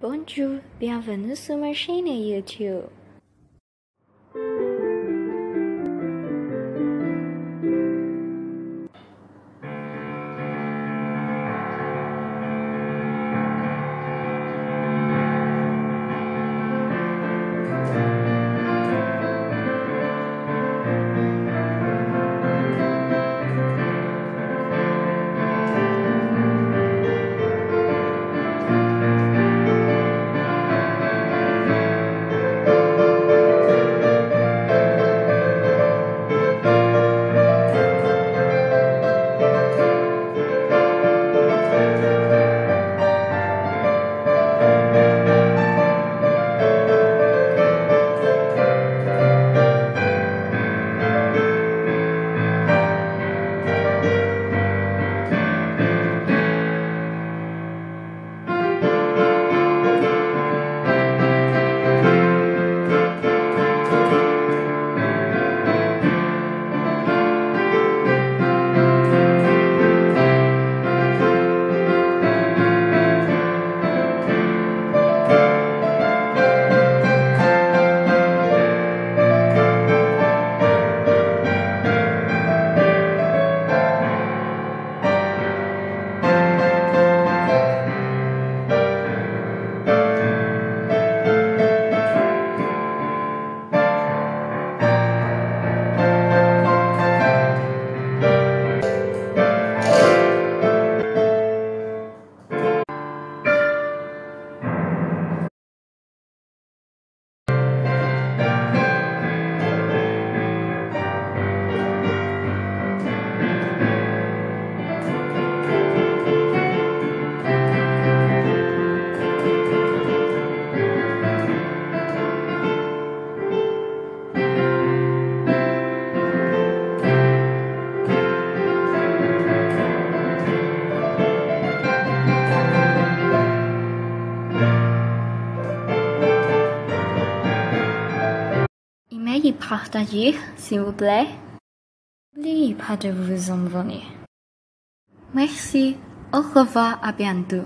Bonjour, bienvenue sur ma chaîne YouTube. Aimez et partagez, s'il vous plaît. N'oubliez pas de vous abonner. Merci. Au revoir, à bientôt.